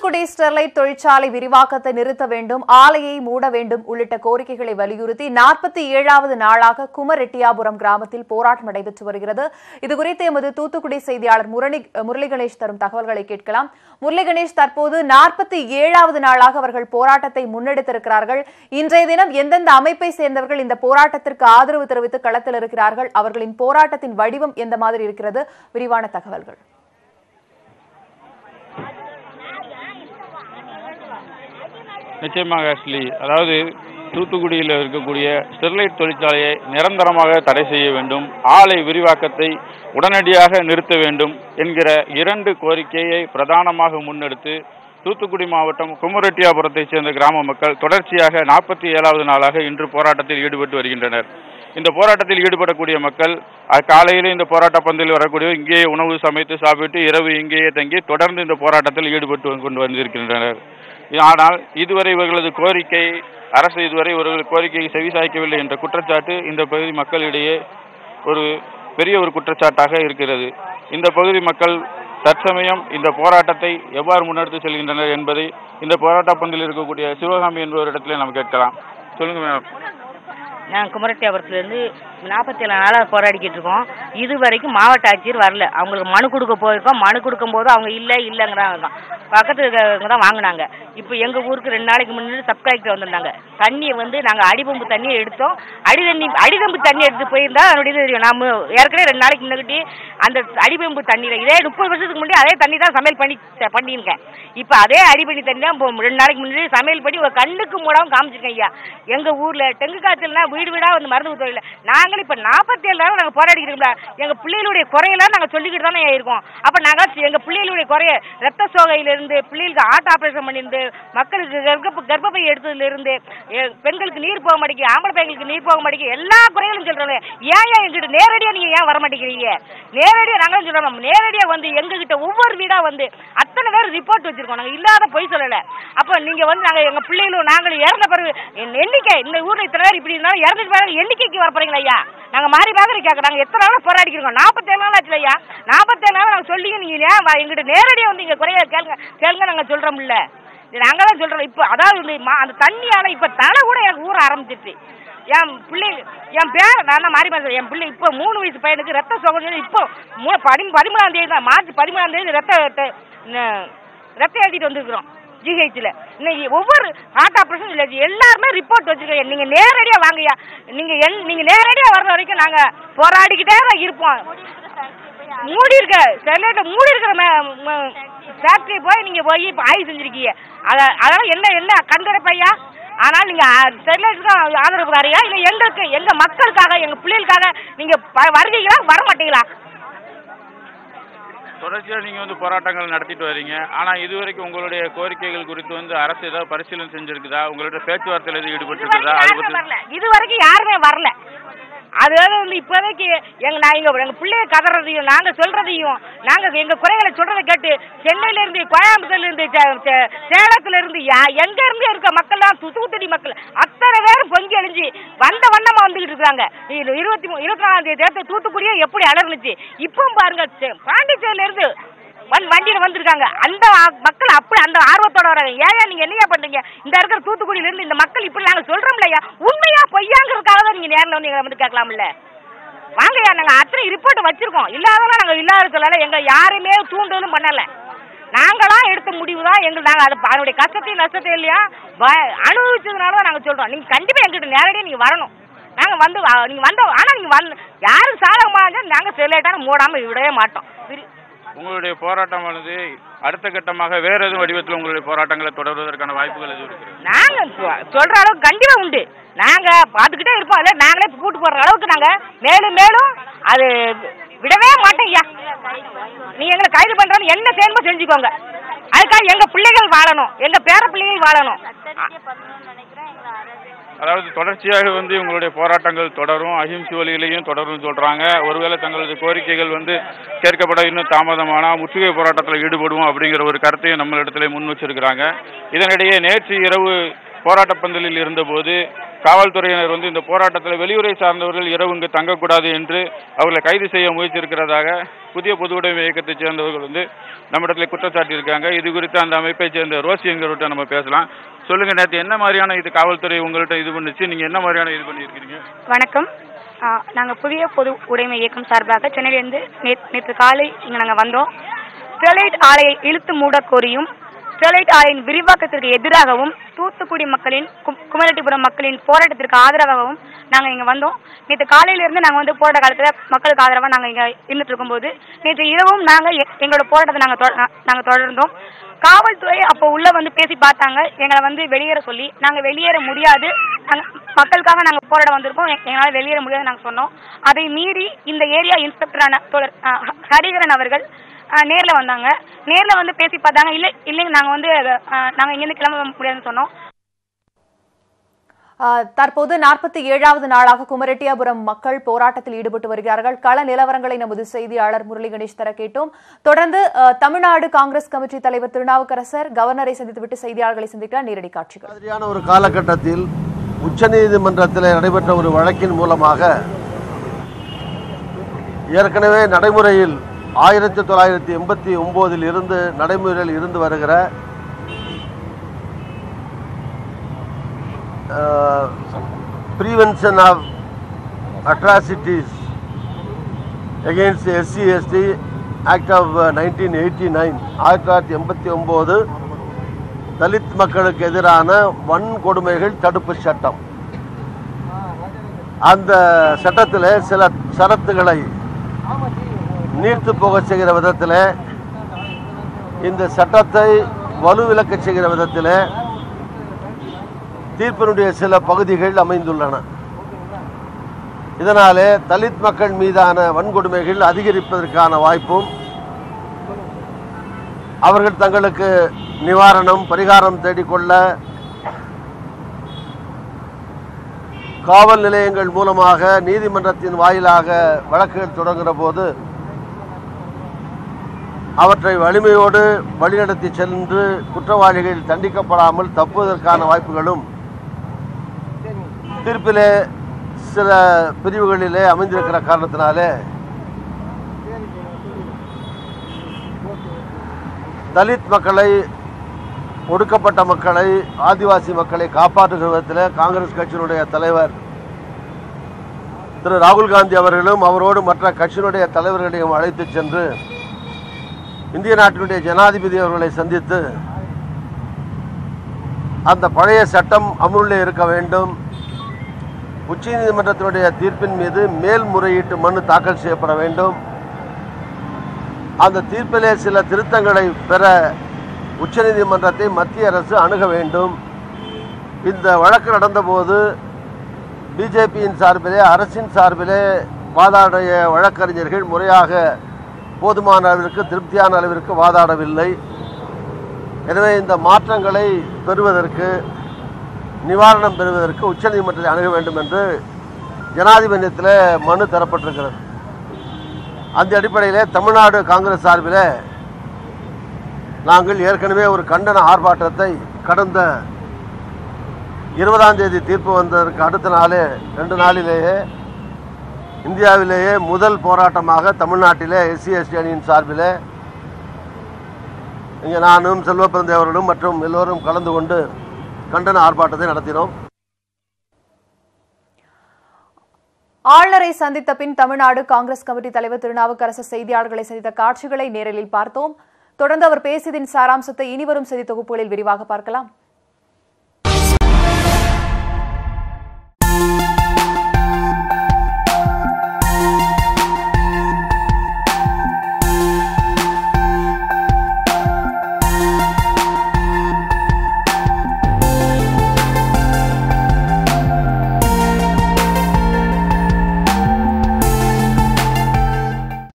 Thoothukudi Sterlite தொழிற்சாலை விரிவாக்கத்தை நிறுத்த வேண்டும் ஆலையை மூட வேண்டும் உள்ளிட்ட கோரிக்கைகளை வலியுறுத்தி நாற்பத்தி ஏழாவது நாளாக குமரெட்டியாபுரம் கிராமத்தில் போராட்டம் நடைபெற்று வருகிறது. இதுகுறித்து எமது தூத்துக்குடி செய்தியாளர் முரளி முரளி கணேஷ் தரும் தகவல்களை கேட்கலாம். முரளி கணேஷ் தற்போது நாற்பத்தி ஏழாவது நாளாக அவர்கள் போராட்டத்தை முன்னெடுத்திருக்கிறார்கள். இன்றைய தினம் எந்தெந்த அமைப்பை சேர்ந்தவர்கள் இந்த போராட்டத்திற்கு ஆதரவு தெரிவித்து களத்தில் இருக்கிறார்கள் அவர்களின் போராட்டத்தின் வடிவம் எந்த மாதிரி இருக்கிறது? விரிவான தகவல்கள். நிச்சயமாக ஆக்சுவலி அதாவது தூத்துக்குடியில் இருக்கக்கூடிய ஸ்டெர்லைட் தொழிற்சாலையை நிரந்தரமாக தடை செய்ய வேண்டும் ஆலை விரிவாக்கத்தை உடனடியாக நிறுத்த வேண்டும் என்கிற இரண்டு கோரிக்கையை பிரதானமாக முன்னெடுத்து தூத்துக்குடி மாவட்டம் குமரெட்டியாபுரத்தைச் சேர்ந்த கிராம மக்கள் தொடர்ச்சியாக நாற்பத்தி ஏழாவது நாளாக இன்று போராட்டத்தில் ஈடுபட்டு வருகின்றனர். இந்த போராட்டத்தில் ஈடுபடக்கூடிய மக்கள் காலையில் காலையிலே இந்த போராட்ட பந்தில் வரக்கூடிய இங்கேயே உணவு சமைத்து சாப்பிட்டு இரவு இங்கேயே தங்கி தொடர்ந்து இந்த போராட்டத்தில் ஈடுபட்டு கொண்டு வந்திருக்கின்றனர். ஆனால் இதுவரை இவர்களது கோரிக்கை அரசு இதுவரை இவர்கள் கோரிக்கையை செவிசாய்க்கவில்லை என்ற குற்றச்சாட்டு இந்த பகுதி மக்களிடையே ஒரு பெரிய ஒரு குற்றச்சாட்டாக இருக்கிறது. இந்த பகுதி மக்கள் தற்சமயம் இந்த போராட்டத்தை எவ்வாறு முன்னெடுத்து செல்கின்றனர் என்பதை இந்த போராட்ட பந்தில் இருக்கக்கூடிய சிவகாமி என்பவரிடத்திலே நாம் கேட்கலாம். சொல்லுங்க மேடம். நாங்கள் குமரட்டியாபுரத்துலேருந்து நாற்பத்தி ஏழு நாளாக போராடிக்கிட்டு இருக்கோம். இது வரைக்கும் மாவட்ட ஆட்சியர் வரல. அவங்களுக்கு மனு கொடுக்க போயிருக்கோம். மனு கொடுக்கும்போது அவங்க இல்லை இல்லைங்கிறாங்க பக்கத்தில் இருக்கிறவங்க தான் வாங்கினாங்க. இப்போ எங்கள் ஊருக்கு ரெண்டு நாளைக்கு முன்னாடி சப் கலெக்டர் வந்திருந்தாங்க. தண்ணியை வந்து நாங்கள் அடிபம்பு தண்ணியை எடுத்தோம். அடி தண்ணி அடிதம்பு தண்ணி எடுத்து போயிருந்தா அதனுடைய தெரியும். நம்ம ஏற்கனவே ரெண்டு நாளைக்கு முன்னாடி அந்த அடிபம்பு தண்ணியில் இதே முப்பது வருஷத்துக்கு முன்னாடி அதே தண்ணி தான் சமையல் பண்ணி பண்ணியிருக்கேன். இப்போ அதே அடிப்படி தண்ணி தான் ரெண்டு நாளைக்கு முன்னாடி சமையல் பண்ணி ஒரு கண்ணுக்கு மூடாமல் காமிச்சிருக்கேன் ஐயா. எங்கள் ஊரில் டெங்கு காய்ச்சல்னா வீடு வீடாக வந்து மருந்து ஊற்றுறதில்ல நாங்களும் இப்போ நாற்பத்தேழு நாள் நாங்கள் போராடிக்கிறோம்ல எங்கள் பிள்ளைகளுடைய குறையெல்லாம் நாங்கள் சொல்லிக்கிட்டு தானே இருக்கோம். அப்போ நாங்கள் எங்கள் பிள்ளைகளுடைய குறைய ரத்த சோகையிலிருந்து பிள்ளைகளுக்கு ஹார்ட் ஆப்ரேஷன் பண்ணியிருந்து மக்களுக்கு கர்ப்ப கர்ப்பப்பை எடுத்ததுலேருந்து பெண்களுக்கு நீர் போக மாட்டேங்குது ஆம்பளை பையங்களுக்கு நீர் போக மாட்டேங்குது எல்லா குறைகளும் சொல்கிறோம் ஏன் ஏன் எங்கிட்ட நேரடியாக நீங்கள் ஏன் வர மாட்டேங்கிறீங்க நேரடியாக நாங்களும் சொல்கிறோம் நேரடியாக வந்து எங்ககிட்ட ஒவ்வொரு வீடாக வந்து அத்தனை பேர் ரிப்போர்ட் வச்சிருக்கோம். நாங்கள் இல்லாத பொய் சொல்லலை. அப்போ நீங்கள் வந்து நாங்கள் எங்கள் பிள்ளைகளும் நாங்களும் இறந்த பிறகு எண்ணிக்கை இந்த ஊரில் இத்தனை பேர் இப்படி இருந்தாலும் இறந்துட்டு போறாங்க எண்ணிக்கைக்கு வர போறீங்களா ஐயா? நாங்கள் மாறி மாதிரி கேட்குறாங்க எத்தனை நாளாக போராடிக்கிறோம் நாற்பத்தேழு நாள் ஆச்சு ஐயா. நாற்பத்தேழு நாள் நாங்கள் சொல்லி நீங்க ஏன் எங்கிட்ட நேரடியாக வந்து இங்கே குறைய கேளுங்க. கேளுங்க நாங்கள் சொல்கிறோம்ல நாங்கள் தான் சொல்கிறோம் இப்போ அதாவது மா- அந்த தண்ணியால் இப்போ தலை கூட எனக்கு ஊற ஆரம்பிச்சிருச்சு. என் பிள்ளை என் பேர் நான் தான் மாறி மாறி என் பிள்ளை இப்போ மூணு வயசு பையனுக்கு ரத்த சோகம் இப்போ மூணு பதி பதிமூணாம் தேதி தான். மார்ச் பதிமூணாம் தேதி ரத்த ரத்த ரத்தம் எழுதிட்டு வந்துருக்குறோம். ஜிஹெச்சில் இன்னைக்கு ஒவ்வொரு ஹார்ட் ஆப்ரேஷன் இல்லை எல்லாருமே ரிப்போர்ட் வச்சுருக்கோம். நீங்கள் நேரடியாக வாங்கயா நீங்கள் எல் நீங்கள் நேரடியாக வர்ற வரைக்கும் நாங்கள் போராடிக்கிட்டே இருப்போம். மூடி இருக்க ஸ்டெர்லைட்டை மூடி இருக்கிற ஃபேக்டரி போய் நீங்கள் போய் இப்போ ஆய்வு செஞ்சுருக்கீங்க. அதை என்ன என்ன கண்டுரைப்பையா ஆனால் நீங்கள் ஸ்டெர்லைட் தான் ஆதரவு தாரியா இல்லை எங்களுக்கு எங்கள் மக்களுக்காக எங்கள் பிள்ளைகளுக்காக நீங்கள் வருவீங்களா? வர மாட்டீங்களா தொடர்ச்சியாக நீங்கள் வந்து போராட்டங்கள் நடத்திட்டு வரீங்க. ஆனால் இதுவரைக்கும் உங்களுடைய கோரிக்கைகள் குறித்து வந்து அரசு ஏதாவது பரிசீலனை செஞ்சிருக்குதா? உங்களுடைய பேச்சுவார்த்தையில் எதுவும் வரல. இது வரைக்கும் யாருமே வரல. அதாவது வந்து இப்போதைக்கு எங்க நான் எங்க எங்க பிள்ளைய கதறதையும் நாங்க சொல்றதையும் நாங்க எங்க குறைகளை சொல்றதை கேட்டு சென்னையில இருந்து கோயம்புத்தூர்ல இருந்து சே- சே- சேலத்துல இருந்து யா- எங்க இருந்து இருக்க மக்கள்லாம் துத்துக்குத்தடி மக்கள் அத்தனை பேரும் பொங்கி அழிஞ்சு வந்த வண்ணமா வந்துகிட்டு இருக்காங்க. இருபத்தி இருபத்தி நாலாம் தேதி தேர்தல் தூத்துக்குடியே எப்படி அலர்ந்துச்சு இப்போ பாருங்க சே- பாண்டிச்சேரியில இருந்து வண்டியில் வந்திருக்காங்க. அந்த மக்கள் அப்படி அந்த ஆர்வத்தோட வராங்க. ஏயா நீங்க என்னையா பண்றீங்க? இந்த இருக்கிற தூத்துக்குடியில இருந்து இந்த மக்கள் இப்படி நாங்க சொல்றோம்ல ஐயா உண்மையா பொய்யாங்கிறதுக்காக தான் நீங்க நேரில் வந்து எங்களை வந்து கேட்கலாம்ல? வாங்கய்யா நாங்க அத்தனை ரிப்போர்ட் வச்சிருக்கோம். இல்லாதெல்லாம் நாங்க இல்லாத சொல்லல. எங்க யாருமே தூண்டுதலும் பண்ணல. நாங்களா எடுத்த முடிவு தான் எங்க நாங்க அது அதனுடைய கஷ்டத்தையும் நஷ்டத்தையும் இல்லையா? அனுபவிச்சதுனால தான் நாங்க சொல்றோம். நீங்க கண்டிப்பா எங்கிட்ட நேரடியாக நீங்க வரணும். நாங்க வந்து நீங்க வந்தோம். ஆனா நீங்க வந்து யாரும் சாதகமா இருந்தா நாங்க செல்லேட்டான மூடாம விடவே மாட்டோம். உங்களுடைய போராட்டமானது அடுத்த கட்டமாக வேற எதுவும் வடிவத்தில் உங்களுடைய போராட்டங்களை தொடர்வதற்கான வாய்ப்புகள் எதுவும் இருக்குது நாங்க சொ- சொல்ற அளவுக்கு கண்டிப்பா உண்டு. நாங்க பார்த்துக்கிட்டே இருப்போம். இல்ல நாங்களே கூட்டு போடுற அளவுக்கு நாங்க மேலும் மேலும் அது விடவே மாட்டோம் ஐயா. நீங்க எங்களை கைது பண்றோன்னு என்ன செய்யணுமோ செஞ்சுக்கோங்க. அதுக்காக எங்க பிள்ளைகள் வாழணும். எங்க பேர பிள்ளைகள் வாழணும் அதாவது தொடர்ச்சியாக வந்து உங்களுடைய போராட்டங்கள் தொடரும் அஹிம்சை வழியிலையும் தொடரும் சொல்றாங்க. ஒருவேளை தங்களது கோரிக்கைகள் வந்து கேட்கப்பட இன்னும் தாமதமானா முற்றுகை போராட்டத்தில் ஈடுபடுவோம் அப்படிங்கிற ஒரு கருத்தையும் நம்மளிடத்துல முன் வச்சிருக்கிறாங்க. இதனிடையே நேற்று இரவு போராட்ட பந்தலில் இருந்தபோது காவல்துறையினர் வந்து இந்த போராட்டத்தில் வெளியுறை சார்ந்தவர்கள் இரவு இங்கு தங்கக்கூடாது என்று அவர்களை கைது செய்ய முயற்சியிருக்கிறதாக புதிய பொதுவுடைமை இயக்கத்தைச் சேர்ந்தவர்கள் வந்து நம்மிடத்தில் குற்றச்சாட்டியிருக்காங்க இது குறித்து அந்த அமைப்பைச் சேர்ந்த ரோசி என்கிறவர்கிட்ட நம்ம பேசலாம். சொல்லுங்க நேற்று என்ன மாதிரியான இது காவல்துறை உங்கள்கிட்ட இது பண்ணுச்சு? நீங்க என்ன மாதிரியான இது பண்ணியிருக்கீங்க வணக்கம். நாங்கள் புதிய பொது உடைமை இயக்கம் சார்பாக சென்னையிலிருந்து நேற்று காலை இங்கே நாங்கள் வந்தோம். ஸ்டெர்லைட் ஆலையை இழுத்து மூட கோரியும் ஸ்டெர்லைட் ஆலையின் விரிவாக்கத்திற்கு எதிராகவும் தூத்துக்குடி மக்களின் குமரட்டிபுரம் மக்களின் போராட்டத்திற்கு ஆதரவாகவும் நாங்கள் இங்கே வந்தோம். நேற்று காலையிலிருந்து நாங்கள் வந்து போராட்ட காலத்தில் மக்களுக்கு ஆதரவாக நாங்கள் இங்கே இருந்துட்டு இருக்கும்போது நேற்று இரவும் நாங்கள் எங்களோட போராட்டத்தை நாங்கள் நாங்கள் தொடர்ந்தோம். காவல்துறை அப்போ உள்ள வந்து பேசி பார்த்தாங்க. எங்களை வந்து வெளியேற சொல்லி நாங்கள் வெளியேற முடியாது. மக்களுக்காக நாங்கள் போராட வந்திருக்கோம். எங்களால் வெளியேற முடியாது நாங்கள் சொன்னோம். அதை மீறி இந்த ஏரியா இன்ஸ்பெக்டரான தோழர் ஹரிகரன் அவர்கள் நேரில் வந்தாங்க. நேரில் வந்து பேசி பார்த்தாங்க. இல்லை இல்லைங்க நாங்கள் வந்து நாங்கள் இங்கேருந்து கிளம்ப முடியாதுன்னு சொன்னோம். தற்போது நாற்பத்தி ஏழாவது நாளாக குமரெட்டியாபுரம் மக்கள் போராட்டத்தில் ஈடுபட்டு வருகிறார்கள். கள நிலவரங்களை நமது செய்தியாளர் முரளி கணேஷ் தர கேட்டோம். தொடர்ந்து தமிழ்நாடு காங்கிரஸ் கமிட்டி தலைவர் திருநாவுக்கரசர் கவர்னரை சந்தித்துவிட்டு செய்தியாளர்களை சந்திக்கிறார். நேரடி காட்சிகள். மாதிரியான ஒரு காலகட்டத்தில் உச்சநீதிமன்றத்தில் நடைபெற்ற ஒரு வழக்கின் மூலமாக ஏற்கனவே நடைமுறையில் ஆயிரத்தி தொள்ளாயிரத்தி எண்பத்தி ஒம்போதில் இருந்து நடைமுறையில் இருந்து வருகிற prevention of atrocities against SC ST act of nineteen eighty nine ஆயிரத்தி தொள்ளாயிரத்தி எண்பத்தி ஒம்போது தலித் மக்களுக்கு எதிரான வன்கொடுமைகள் தடுப்பு சட்டம். அந்த சட்டத்தில் சில ஷரத்துகளை நீர்த்து போக செய்கிற விதத்தில் இந்த சட்டத்தை வலுவிலக்க செய்கிற விதத்தில் தீர்ப்பினுடைய சில பகுதிகள் அமைந்துள்ளன. இதனாலே தலித் மக்கள் மீதான வன்கொடுமைகள் அதிகரிப்பதற்கான வாய்ப்பும் அவர்கள் தங்களுக்கு நிவாரணம் பரிகாரம் தேடிக்கொள்ள காவல் நிலையங்கள் மூலமாக நீதிமன்றத்தின் வாயிலாக வழக்குகள் தொடங்குகிற போது அவற்றை வலிமையோடு வழிநடத்தி சென்று குற்றவாளிகள் தண்டிக்கப்படாமல் தப்புவதற்கான வாய்ப்புகளும் தீர்ப்பிலே சில பிரிவுகளிலே அமைந்திருக்கிற காரணத்தினாலே தலித் மக்களை ஒடுக்கப்பட்ட மக்களை ஆதிவாசி மக்களை காப்பாற்றுகிற விதத்தில் காங்கிரஸ் கட்சியினுடைய தலைவர் திரு ராகுல் காந்தி அவர்களும் அவரோடு மற்ற கட்சியினுடைய தலைவர்களையும் அழைத்து சென்று இந்திய நாட்டினுடைய ஜனாதிபதி அவர்களை சந்தித்து அந்த பழைய சட்டம் அமுலில் இருக்க வேண்டும். உச்சநீதிமன்றத்தினுடைய தீர்ப்பின் மீது மேல்முறையீட்டு மனு தாக்கல் செய்யப்பட வேண்டும். அந்த தீர்ப்பிலே சில திருத்தங்களை பெற உச்சநீதிமன்றத்தை மத்திய அரசு அணுக வேண்டும். இந்த வழக்கு நடந்தபோது பிஜேபியின் சார்பிலே அரசின் சார்பிலே வாதாடிய வழக்கறிஞர்கள் முறையாக போதுமான அளவிற்கு திருப்தியான அளவிற்கு வாதாடவில்லை. எனவே இந்த மாற்றங்களை பெறுவதற்கு நிவாரணம் பெறுவதற்கு உச்சநீதிமன்றத்தை அணுக வேண்டும் என்று ஜனாதிபதியத்தில் மனு தரப்பட்டிருக்கிறது. அந்த அடிப்படையிலே தமிழ்நாடு காங்கிரஸ் சார்பில் நாங்கள் ஏற்கனவே ஒரு கண்டன ஆர்ப்பாட்டத்தை கடந்த இருபதாம் தேதி தீர்ப்பு வந்ததற்கு அடுத்த நாளே ரெண்டு நாளிலேயே இந்தியாவிலேயே முதல் போராட்டமாக தமிழ்நாட்டிலே எஸ்சி எஸ்டி அணியின் சார்பில் இங்கே நானும் செல்வப்பிரந்தை அவர்களும் மற்றும் எல்லோரும் கலந்து கொண்டு கண்டன ஆர்ப்பாட்டத்தை நடத்தினோம். ஆளுநரை சந்தித்த பின் தமிழ்நாடு காங்கிரஸ் கமிட்டி தலைவர் திருநாவுக்கரசு செய்தியாளர்களை சந்தித்த காட்சிகளை நேரலில் பார்த்தோம். தொடர்ந்து அவர் பேசியதின் சாராம்சத்தை இனிவரும் செய்தி தொகுப்புகளில் விரிவாக பார்க்கலாம்.